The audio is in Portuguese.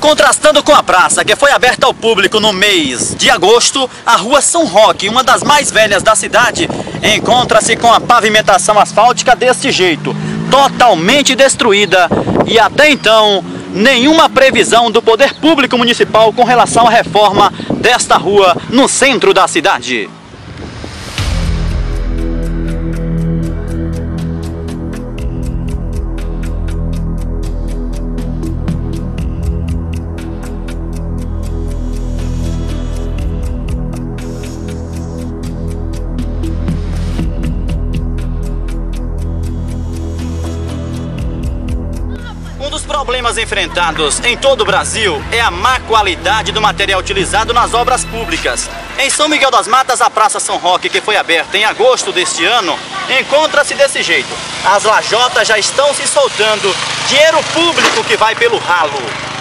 Contrastando com a praça, que foi aberta ao público no mês de agosto, a rua São Roque, uma das mais velhas da cidade, encontra-se com a pavimentação asfáltica deste jeito, totalmente destruída e até então nenhuma previsão do poder público municipal com relação à reforma desta rua no centro da cidade. Problemas enfrentados em todo o Brasil é a má qualidade do material utilizado nas obras públicas. Em São Miguel das Matas, a Praça São Roque, que foi aberta em agosto deste ano, encontra-se desse jeito. As lajotas já estão se soltando, dinheiro público que vai pelo ralo.